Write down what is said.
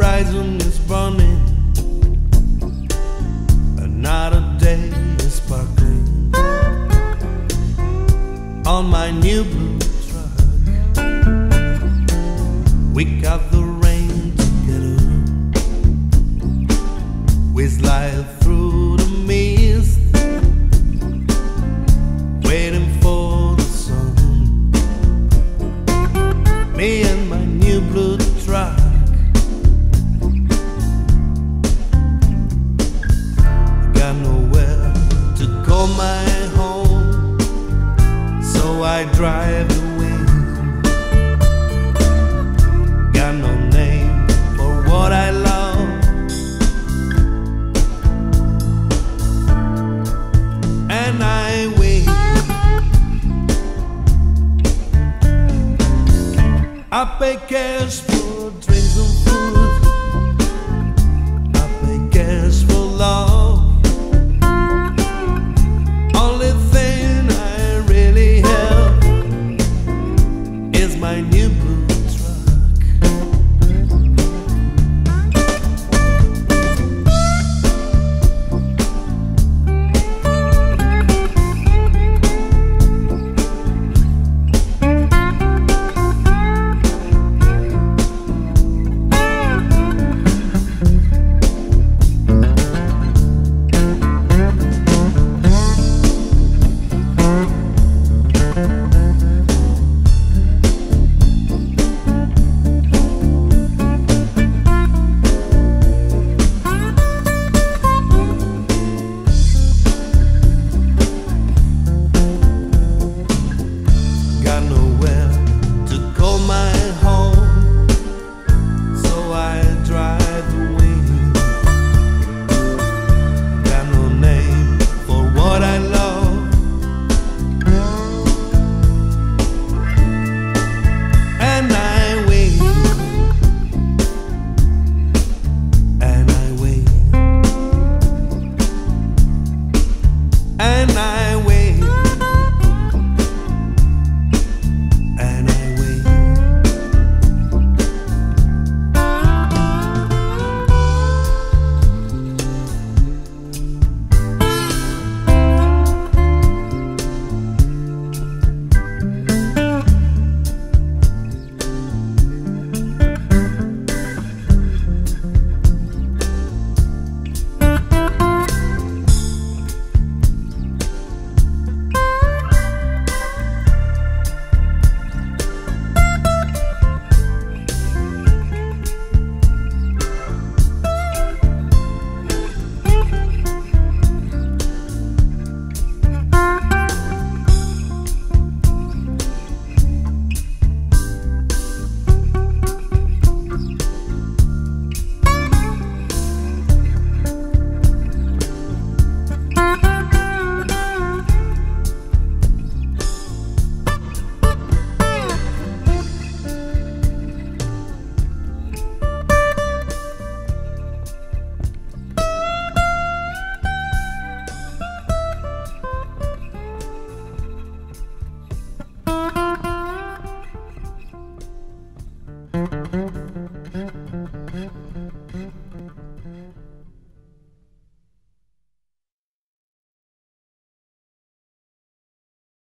horizon is burning, Another day is sparkling on my new blue truck. We got the rain together, we slide through the mist, waiting for the sun. Me and my new blue. truck. Call my home, so I drive away. Got no name for what I love. And I wait. I pay cash